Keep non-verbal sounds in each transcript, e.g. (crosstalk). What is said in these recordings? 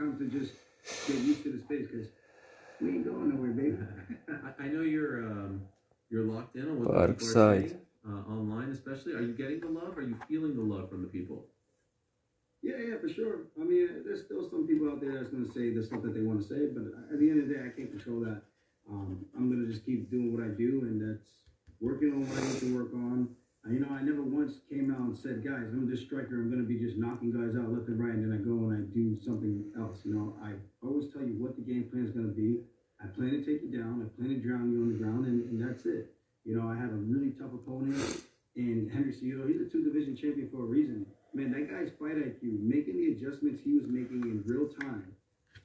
time to just get used to the space because we ain't going nowhere, baby. (laughs) I, I know you're um, you're locked in on what Park the people are saying, uh, online, especially. Are you getting the love? Are you feeling the love from the people? Yeah, yeah, for sure. I mean, there's still some people out there that's going to say the stuff that they want to say, but at the end of the day, I can't control that. Um, I'm going to just keep doing what I do, and that's working on what I need to work on. Uh, you know, I never once came out and said, guys, I'm this striker. I'm going to be just knocking guys out left and right, and then I go and I do something else. You know, I always tell you what the game plan is going to be. I plan to take you down. I plan to drown you on the ground, and, and that's it. You know, I have a really tough opponent in Henry Cejudo. He's a two division champion for a reason. Man, that guy's fight IQ, making the adjustments he was making in real time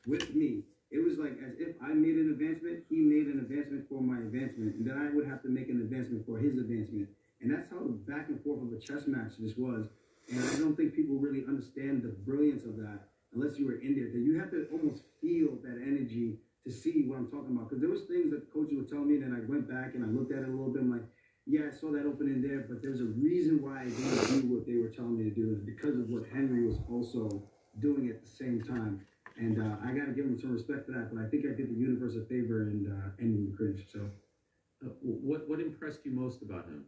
with me. It was like as if I made an advancement, he made an advancement for my advancement, and then I would have to make an advancement for his advancement. And that's how back and forth of a chess match this was. And I don't think people really understand the brilliance of that unless you were in there. That you have to almost feel that energy to see what I'm talking about. Because there was things that coaches would tell me, and then I went back and I looked at it a little bit. I'm like, yeah, I saw that opening there, but there's a reason why I didn't do what they were telling me to do. Is because of what Henry was also doing at the same time. And uh, I got to give him some respect for that. But I think I did the universe a favor and uh, ending the cringe. So Uh, what what impressed you most about him?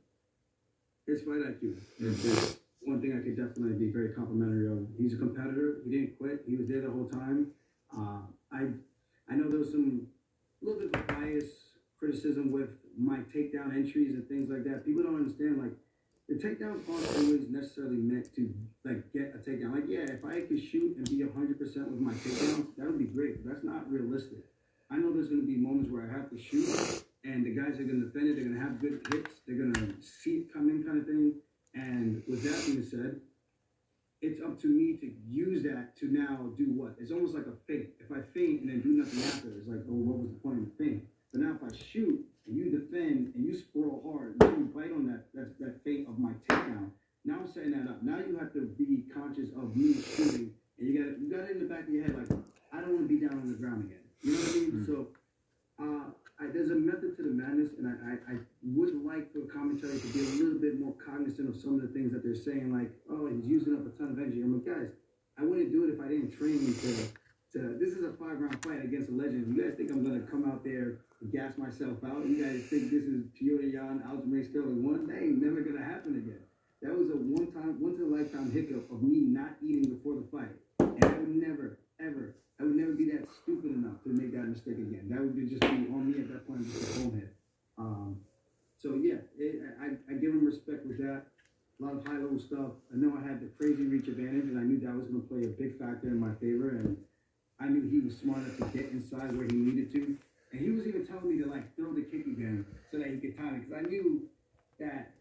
his fight IQ is is one thing I could definitely be very complimentary of. He's a competitor. He didn't quit. He was there the whole time. Uh, I I know there was some a little bit of bias criticism with my takedown entries and things like that. People don't understand like the takedown aren't always necessarily meant to like get a takedown. Like yeah, if I could shoot and be hundred percent with my takedowns, that would be great. But that's not realistic. I know there's going to be moments where I have to shoot, and the guys are going to defend it. They're going to have good hits. They're going to see it come in, kind of thing. And with that being said, it's up to me to use that to now do what? It's almost like a feint. If I feint and then do nothing after, it's like, oh, what was the point of the feint? But now if I shoot and you defend and you sprawl hard, and you bite on that that, that feint of my takedown, now I'm setting that up. Now you have to be conscious of me shooting, and you got you got it in the back of your head like, I don't want to be down on the ground again. You know what I mean? So uh, I, there's a method to the madness, and I, I, I for commentary to be a little bit more cognizant of some of the things that they're saying, like, oh, he's using up a ton of energy. I'm like, guys, I wouldn't do it if I didn't train you to. to this is a five round fight against a legend. You guys think I'm gonna come out there and gas myself out? You guys think this is Petr Yan, Aljamain Sterling one? That ain't never gonna happen again. That was a one time, once in a lifetime hiccup of me not eating before the fight, and I would never, ever I would never be that stupid enough to make that mistake again. That would be just be on me at that point, just a bonehead. Um, so yeah, it, I, I give him respect with that. A lot of high level stuff. I know I had the crazy reach advantage, and I knew that was going to play a big factor in my favor. And I knew he was smart enough to get inside where he needed to. And he was even telling me to like throw the kick again so that he could time it, because I knew that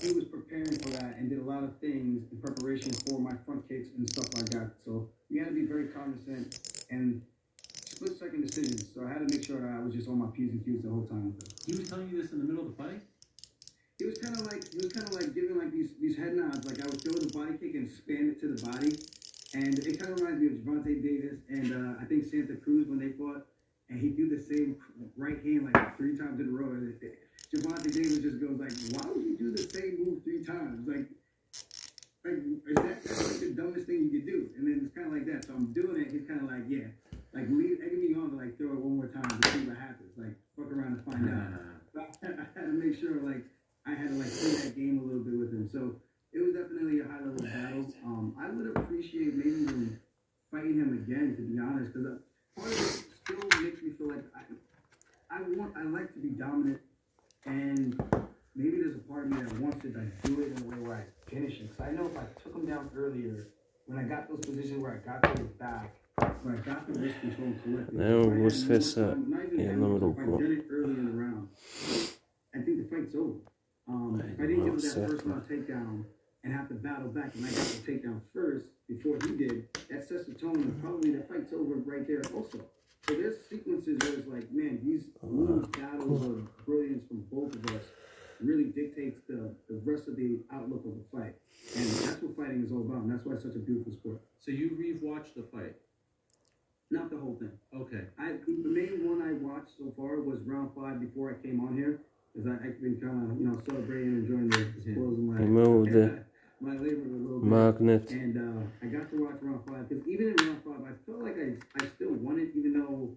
he was preparing for that and did a lot of things in preparation for my front kicks and stuff like that. So you got to be very cognizant and split second decisions. So I had to make sure that I was just on my P's and Q's the whole time. He was telling you this in the middle of the fight. He was kind of like he was kind of like giving like these these head nods. Like I would throw the body kick and spam it to the body, and it kind of reminds me of Gervonta Davis and uh, I think Santa Cruz when they fought, and he do the same right hand like three times in a row. And it- Gervonta Davis just goes like, "Why would you do the same move three times?" Like, like is that that's like the dumbest thing you could do? And then it's kind of like that. So I'm doing it. He's kind of like, "Yeah." Like leave, egging me on to like throw it one more time to see what happens. Like fuck around and find out. But (laughs) (laughs) I had to make sure like I had to like play that game a little bit with him. So it was definitely a high level battle. Um, I would appreciate maybe even fighting him again, to be honest, because part of it still makes me feel like I, I want, I like to be dominant, and maybe there's a part of me that wants to like do it in a way where I finish it. Because I know if I took him down earlier, when I got those positions where I got to his back, where I got the wrist control correctly, Não, if I had você more fez, time, not even é, that não much, if I roubou. did it early in the round, I think the fight's over. Um, if I didn't give him that Certo. first round takedown and have to battle back, and I got the takedown first before he did, that sets the tone, and probably the fight's over right there also. So there's sequences where it's like, man, these little battles of brilliance from both of us really dictates the, the rest of the outlook of the fight. And that's what fighting is all about, and that's why it's such a beautiful sport. So you re-watched the fight. Not the whole thing. Okay. I the main one I watched so far was round five before I came on here, because I, I've been kind of you know celebrating and enjoying the, the spoils of my de- my labor a little bit. Magnet. And uh, I got to watch round five because even in round five, I felt like I, I still won it, even though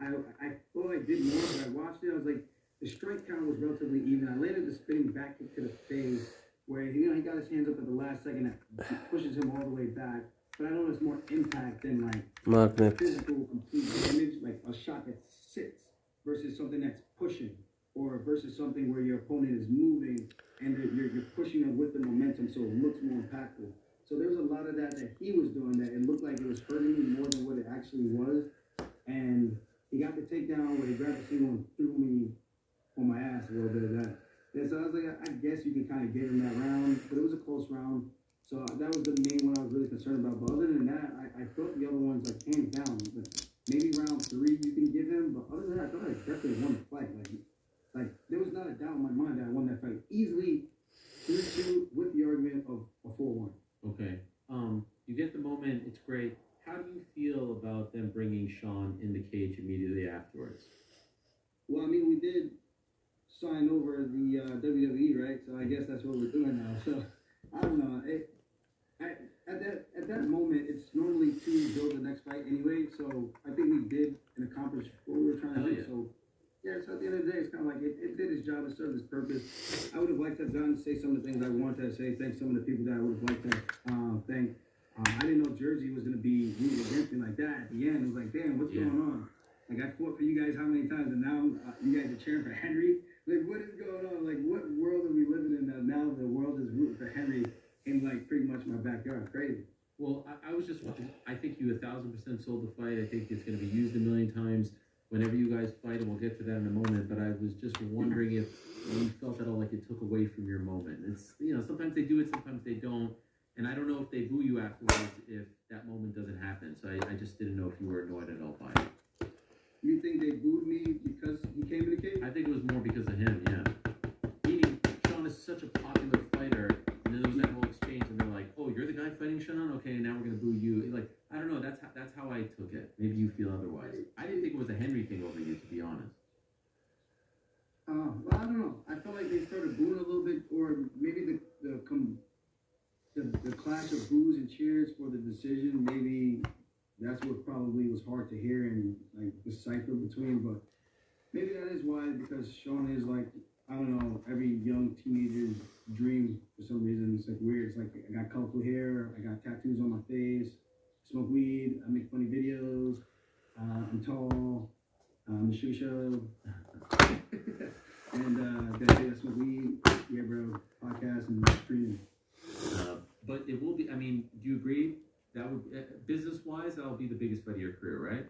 I I thought I did more. But I watched it, I was like, the strike count was relatively even. I landed the spinning back kick to the face, where you know he got his hands up at the last second, that pushes him all the way back. But I it's more impact than like Magnet. physical complete damage, like a shot that sits versus something that's pushing, or versus something where your opponent is moving and you're, you're, pushing them with the momentum, so it looks more impactful. So there was a lot of that that he was doing that it looked like it was hurting me more than what it actually was. And he got the takedown where he grabbed the single and threw me on my ass a little bit of that. And so I was like, I guess you can kind of give him that round, but it was a close round. So that was the main one I was really concerned about. But other than that, I, I thought the other ones like hands down. But maybe round three you can give him, but other than that, I thought I definitely won the fight. Like, like there was not a doubt in my mind that I won that fight easily, three two with the argument of a four one. Okay. Um, you get the moment. It's great. How do you feel about Sean in the cage immediately afterwards? Well, I mean, we did sign over the uh, WWE, right? So I guess that's what we're doing now. So I don't know. It, at, at that at that moment, it's normally to build the next fight anyway. So I think we did and accomplished what we were trying to do. yeah. So yeah. So at the end of the day, it's kind of like it, it did its job. It served its purpose. I would have liked to have done say some of the things I wanted to say. Thank some of the people that I would have liked to uh, thank. Um, I didn't know Jersey was gonna be rooting against me like that at the end. It was like, damn, what's Yeah. going on? Like I fought for you guys how many times, and now uh, you guys are cheering for Henry. Like what is going on? Like what world are we living in that now the world is rooting for Henry in like pretty much my backyard? Crazy. Well, I, I was just wondering. I think you a thousand percent sold the fight. I think it's going to be used a million times whenever you guys fight, and we'll get to that in a moment. But I was just wondering if you felt at all like it took away from your moment. It's you know sometimes they do it, sometimes they don't, and I don't know if they boo you afterwards if that moment doesn't happen. So I, I just didn't know if you were annoyed at all by it. You think they booed me because he came to the cage? I think it was more because of him. Yeah, meaning Sean is such a popular fighter, and then there was that whole exchange, and they're like, "Oh, you're the guy fighting Sean? Okay, now we're gonna boo you." Like I don't know. That's how, that's how I took it. Maybe you feel otherwise. I didn't think it was a Henry thing over you, to be honest. Uh, well, I don't know. I felt like they started booing a little bit, or maybe the the com- the, clash of boos and cheers for the decision. Maybe that's what probably was hard to hear and like decipher between. But maybe that is why, because Sean is like I don't know every young teenager's dream for some reason. It's like weird. It's like I got colorful hair, I got tattoos on my face, smoke weed, I make funny videos, uh, I'm tall, um, the shoe show. (laughs) and uh, that's it. That's what we, yeah, bro, podcast and streaming. But it will be. I mean, do you agree that would, uh, business wise, that will be the biggest fight of your career, right?